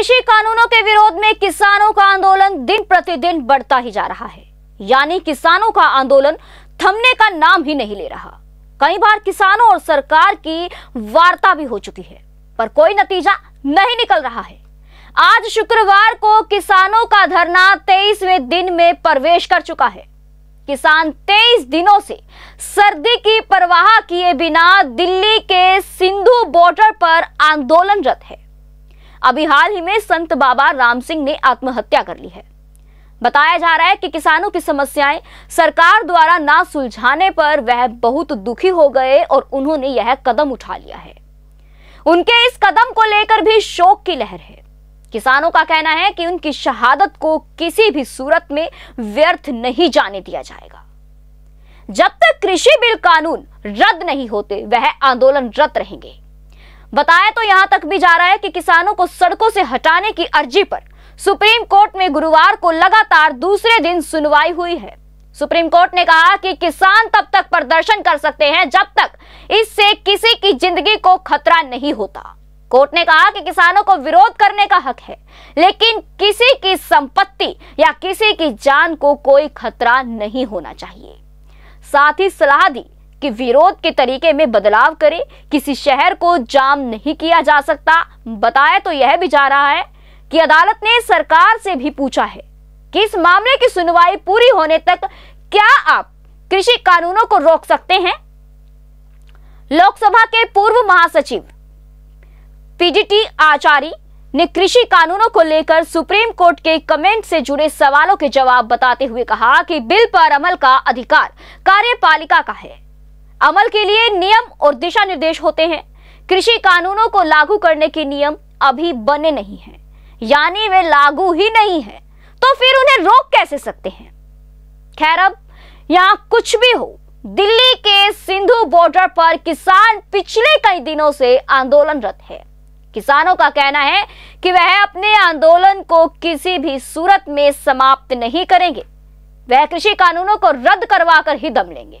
कृषि कानूनों के विरोध में किसानों का आंदोलन दिन प्रतिदिन बढ़ता ही जा रहा है। यानी किसानों का आंदोलन थमने का नाम ही नहीं ले रहा। कई बार किसानों और सरकार की वार्ता भी हो चुकी है, पर कोई नतीजा नहीं निकल रहा है। आज शुक्रवार को किसानों का धरना तेईसवें दिन में प्रवेश कर चुका है। किसान तेईस दिनों से सर्दी की परवाह किए बिना दिल्ली के सिंधु बॉर्डर पर आंदोलनरत है। अभी हाल ही में संत बाबा राम सिंह ने आत्महत्या कर ली है। बताया जा रहा है कि किसानों की समस्याएँ सरकार द्वारा ना सुलझाने पर वह बहुत दुखी हो गए और उन्होंने यह कदम उठा लिया है। उनके इस कदम को लेकर भी शोक की लहर है। किसानों का कहना है कि उनकी शहादत को किसी भी सूरत में व्यर्थ नहीं जाने दिया जाएगा। जब तक कृषि बिल कानून रद्द नहीं होते, वह आंदोलन आंदोलनरत रहेंगे। बताया तो यहाँ तक भी जा रहा है कि किसानों को सड़कों से हटाने की अर्जी पर सुप्रीम कोर्ट में गुरुवार को लगातार दूसरे दिन सुनवाई हुई है। सुप्रीम कोर्ट ने कहा कि किसान तब तक प्रदर्शन कर सकते हैं जब तक इससे किसी की ज़िंदगी को खतरा नहीं होता। कोर्ट ने कहा कि किसानों को विरोध करने का हक है, लेकिन किसी की संपत्ति या किसी की जान को कोई खतरा नहीं होना चाहिए। साथ ही सलाह दी कि विरोध के तरीके में बदलाव करे। किसी शहर को जाम नहीं किया जा सकता। बताया तो यह भी जा रहा है कि अदालत ने सरकार से भी पूछा है कि इस मामले की सुनवाई पूरी होने तक क्या आप कृषि कानूनों को रोक सकते हैं? लोकसभा के पूर्व महासचिव पीडीटी आचार्य ने कृषि कानूनों को लेकर सुप्रीम कोर्ट के कमेंट से जुड़े सवालों के जवाब बताते हुए कहा कि बिल पर अमल का अधिकार कार्यपालिका का है। अमल के लिए नियम और दिशा निर्देश होते हैं। कृषि कानूनों को लागू करने के नियम अभी बने नहीं हैं। यानी वे लागू ही नहीं है। तो फिर उन्हें रोक कैसे सकते हैं? खैर, अब यहाँ कुछ भी हो, दिल्ली के सिंधु बॉर्डर पर किसान पिछले कई दिनों से आंदोलनरत है। किसानों का कहना है कि वह अपने आंदोलन को किसी भी सूरत में समाप्त नहीं करेंगे। वह कृषि कानूनों को रद्द करवाकर ही दम लेंगे।